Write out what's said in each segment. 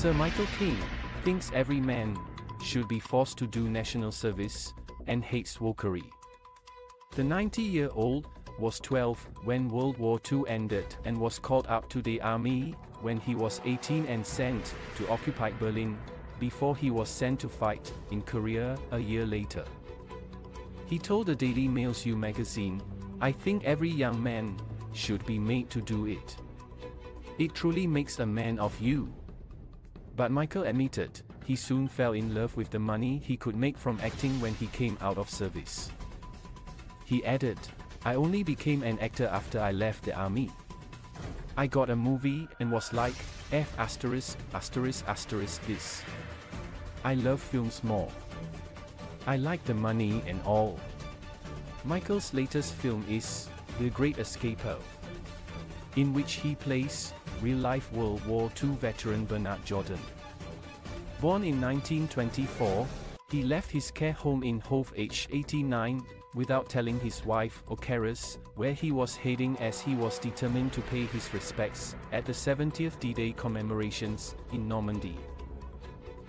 Sir Michael Caine thinks every man should be forced to do national service and hates wokery. The 90 year old was 12 when World War II ended and was called up to the army when he was 18 and sent to occupy Berlin before he was sent to fight in Korea a year later. He told the Daily Mail's You magazine, I think every young man should be made to do it. It truly makes a man of you. But Michael admitted, he soon fell in love with the money he could make from acting when he came out of service. He added, I only became an actor after I left the army. I got a movie and was like, F asterisk asterisk asterisk this. I love films more. I like the money and all. Michael's latest film is The Great Escaper, in which he plays real-life World War II veteran Bernard Jordan. Born in 1924, he left his care home in Hove aged 89 without telling his wife or carers where he was heading as he was determined to pay his respects at the 70th D-Day commemorations in Normandy.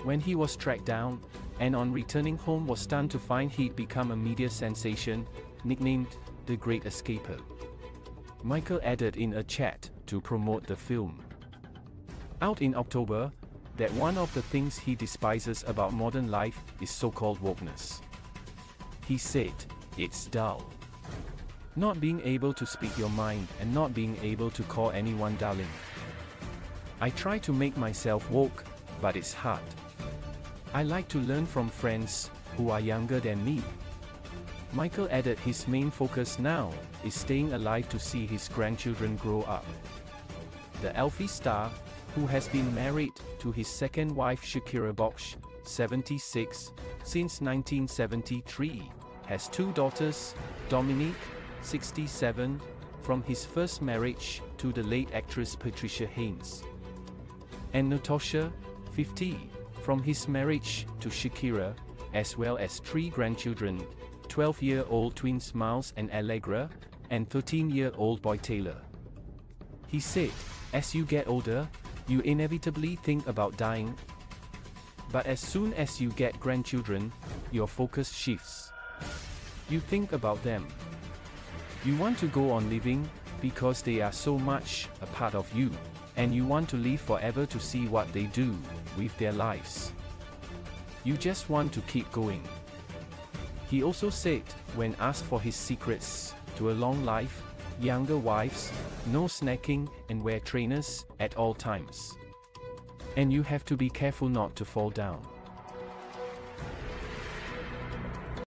When he was tracked down, and on returning home was stunned to find he'd become a media sensation, nicknamed the Great Escaper. Michael added in a chat to promote the film. Out in October, that one of the things he despises about modern life is so-called wokeness. He said, it's dull. Not being able to speak your mind and not being able to call anyone darling. I try to make myself woke, but it's hard. I like to learn from friends who are younger than me. Michael added his main focus now is staying alive to see his grandchildren grow up. The Alfie star, who has been married to his second wife Shakira Baksh, 76, since 1973, has two daughters, Dominique, 67, from his first marriage to the late actress Patricia Haines, and Natasha, 50, from his marriage to Shakira, as well as three grandchildren, 12-year-old twins Miles and Allegra, and 13-year-old boy Taylor. He said, as you get older, you inevitably think about dying. But as soon as you get grandchildren, your focus shifts. You think about them. You want to go on living, because they are so much a part of you, and you want to live forever to see what they do with their lives. You just want to keep going. He also said, when asked for his secrets to a long life, younger wives, no snacking, and wear trainers at all times. And you have to be careful not to fall down.